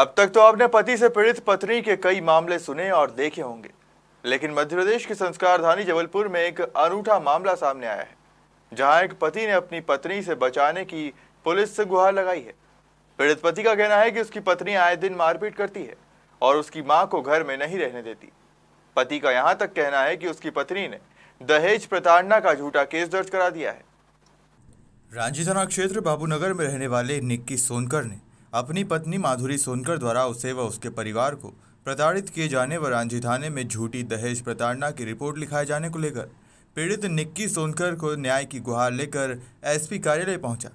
अब तक तो आपने पति से पीड़ित पत्नी के कई मामले सुने और देखे होंगे, लेकिन मध्य प्रदेश की संस्कारधानी जबलपुर में एक अनूठा मामला सामने आया है, जहाँ एक पति ने अपनी पत्नी से बचाने की पुलिस से गुहार लगाई है। पीड़ित पति का कहना है कि उसकी पत्नी आए दिन मारपीट करती है और उसकी माँ को घर में नहीं रहने देती। पति का यहाँ तक कहना है कि उसकी पत्नी ने दहेज प्रताड़ना का झूठा केस दर्ज करा दिया है। रांची थाना क्षेत्र बाबूनगर में रहने वाले निक्की सोनकर ने अपनी पत्नी माधुरी सोनकर द्वारा उसे व उसके परिवार को प्रताड़ित किए जाने व रांझी थाने में झूठी दहेज प्रताड़ना की रिपोर्ट लिखाए जाने को लेकर पीड़ित निक्की सोनकर को न्याय की गुहार लेकर एसपी कार्यालय पहुँचा,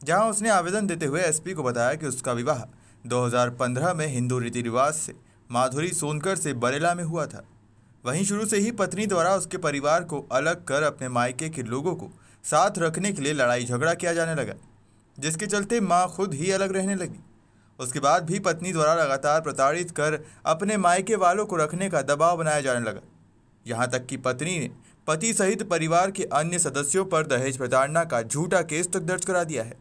जहाँ उसने आवेदन देते हुए एसपी को बताया कि उसका विवाह 2015 में हिंदू रीति रिवाज से माधुरी सोनकर से बरेला में हुआ था। वहीं शुरू से ही पत्नी द्वारा उसके परिवार को अलग कर अपने मायके के लोगों को साथ रखने के लिए लड़ाई झगड़ा किया जाने लगा, जिसके चलते माँ खुद ही अलग रहने लगी। उसके बाद भी पत्नी द्वारा लगातार प्रताड़ित कर अपने मायके वालों को रखने का दबाव बनाया जाने लगा। यहाँ तक कि पत्नी ने पति सहित परिवार के अन्य सदस्यों पर दहेज प्रताड़ना का झूठा केस तक दर्ज करा दिया है।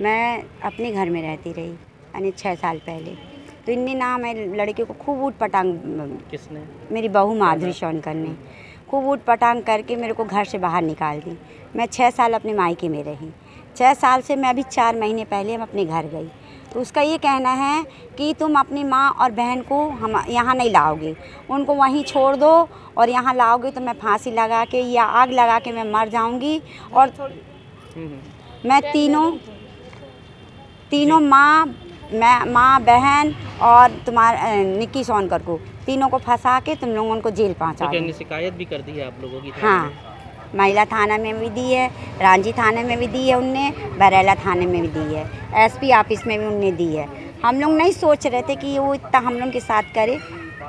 मैं अपने घर में रहती रही यानी छः साल पहले। तो इनने ना मैं लड़के को खूब ऊट पटांग किसने? मेरी बहू माधुरी शौनकर ने। खूब ऊट पटांग करके मेरे को घर से बाहर निकाल दी। मैं छः साल अपने मायके में रही। छः साल से मैं अभी चार महीने पहले हम अपने घर गई। तो उसका ये कहना है कि तुम अपनी माँ और बहन को हम यहाँ नहीं लाओगे। उनको वहीं छोड़ दो और यहाँ लाओगे तो मैं फांसी लगा के या आग लगा के मैं मर जाऊँगी और मैं तीनों तीनों माँ मैं माँ बहन और तुम्हारा निक्की सोनकर को तीनों को फंसा के तुम लोगों को जेल पहुँचा तो शिकायत भी कर दी है आप लोगों की। हाँ। महिला थाना में भी दी है रांची थाने में भी दी है उनने बरेला थाने में भी दी है एसपी ऑफ़िस में भी उनने दी है। हम लोग नहीं सोच रहे थे कि वो इतना हम लोग के साथ करे।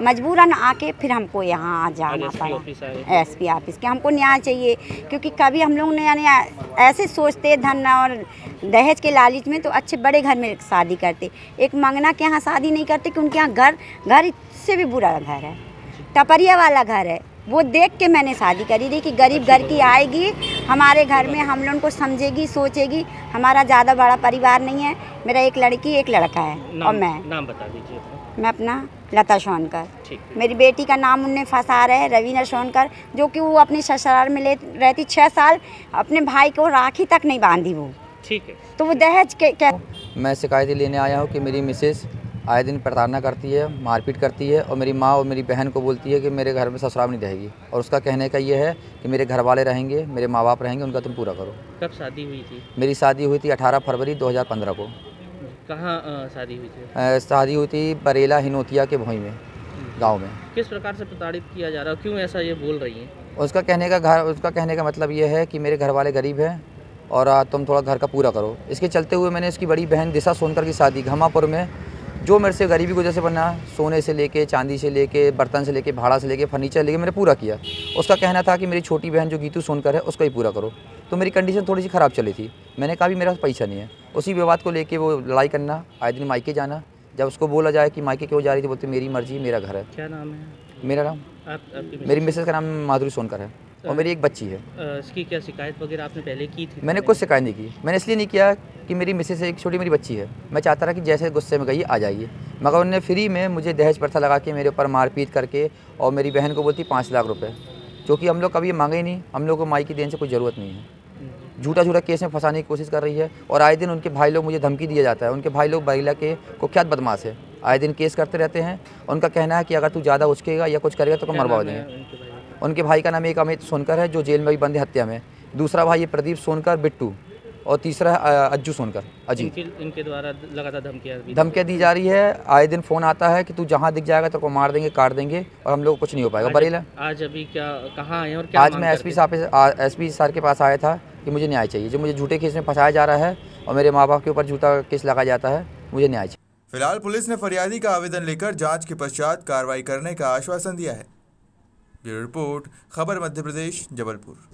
मजबूरन आके फिर हमको यहाँ आ जाना पड़ा। एस पी ऑफ़िस के हमको न्याय चाहिए क्योंकि कभी हम लोग ने यानी ऐसे सोचते धन और दहेज के लालच में तो अच्छे बड़े घर में शादी करते। एक मंगना के यहाँ शादी नहीं करते कि उनके यहाँ घर घर से भी बुरा घर है। टपरिया वाला घर है। वो देख के मैंने शादी करी थी कि गरीब घर की आएगी हमारे घर में हम लोगों को समझेगी सोचेगी हमारा ज़्यादा बड़ा परिवार नहीं है मेरा एक लड़की एक लड़का है और मैं। नाम बता दीजिए मैं अपना लता सोनकर मेरी बेटी का नाम उनने फंसा रहे रवीना सोनकर जो कि वो अपनी ससुराल में ले रहती छः साल अपने भाई को राखी तक नहीं बांधी वो। ठीक है। तो वो दहेज के क्या मैं शिकायत लेने आया हूँ कि मेरी मिसेस आए दिन प्रताड़ना करती है मारपीट करती है और मेरी माँ और मेरी बहन को बोलती है कि मेरे घर में ससुराल नहीं रहेगी। और उसका कहने का ये है कि मेरे घर वाले रहेंगे मेरे माँ बाप रहेंगे उनका तुम पूरा करो। कब शादी हुई थी? मेरी शादी हुई थी अठारह फरवरी दो हज़ार पंद्रह को। कहाँ शादी हुई थी? शादी हुई थी बरेला हिनोतिया के भोई में गाँव में। किस प्रकार से प्रताड़ित किया जा रहा है? क्यों ऐसा ये बोल रही हैं? उसका कहने का घर उसका कहने का मतलब ये है कि मेरे घर वाले गरीब हैं और तुम थोड़ा घर का पूरा करो। इसके चलते हुए मैंने इसकी बड़ी बहन दिशा सोनकर की शादी घमापुर में जो मेरे से गरीबी को जैसे बना सोने से लेके चांदी से लेके बर्तन से लेके भाड़ा से लेके फर्नीचर लेके मैंने पूरा किया। उसका कहना था कि मेरी छोटी बहन जो गीतू सोनकर है उसका ही पूरा करो। तो मेरी कंडीशन थोड़ी सी ख़राब चली थी। मैंने कहा भी मेरा पैसा नहीं है। उसी विवाद को लेके वो लड़ाई करना आए दिन मायके जाना। जब उसको बोला जाए कि मायके क्यों जा रही थी बोलते मेरी मर्ज़ी मेरा घर है। क्या नाम है? मेरा नाम? मेरी मिसेज का नाम माधुरी सोनकर है। और मेरी एक बच्ची है। इसकी क्या शिकायत वगैरह आपने पहले की थी? मैंने कुछ शिकायत नहीं की। मैंने इसलिए नहीं किया कि मेरी मिसेज एक छोटी मेरी बच्ची है। मैं चाहता था कि जैसे गुस्से में गई आ जाइए। मगर उन्होंने फ्री में मुझे दहेज प्रथा लगा के मेरे ऊपर मारपीट करके और मेरी बहन को बोलती पाँच लाख रुपये जो कि हम लोग कभी मांगे ही नहीं। हम लोग को माई की देन से कोई ज़रूरत नहीं है। झूठा झूठा केस में फंसाने की कोशिश कर रही है और आए दिन उनके भाई लोग मुझे धमकी दिया जाता है। उनके भाई लोग बरीला के कुख्यात बदमाश है? आए दिन केस करते रहते हैं। उनका कहना है कि अगर तू ज़्यादा उचकेगा या कुछ करेगा तो मरवा देंगे। उनके भाई का नाम एक अमित सोनकर है जो जेल में भी बंद है हत्या में। दूसरा भाई ये प्रदीप सोनकर बिट्टू। और तीसरा अज्जू सोनकर अजीत। इनके, इनके द्वारा लगातार धमकियाँ धमकियाँ दी जा रही है। आए दिन फ़ोन आता है कि तू जहाँ दिख जाएगा तो को मार देंगे काट देंगे और हम लोग कुछ नहीं हो पाएगा। बरेला। आज अभी क्या कहाँ आए और क्या आज मैं एस पी साहब एस पी सर के पास आया था कि मुझे न्याय चाहिए जो मुझे झूठे केस में फंसाया जा रहा है और मेरे माँ बाप के ऊपर झूठा केस लगाया जाता है मुझे न्याय चाहिए। फ़िलहाल पुलिस ने फरियादी का आवेदन लेकर जाँच के पश्चात कार्रवाई करने का आश्वासन दिया है। ब्यूरो रिपोर्ट खबर मध्य प्रदेश जबलपुर।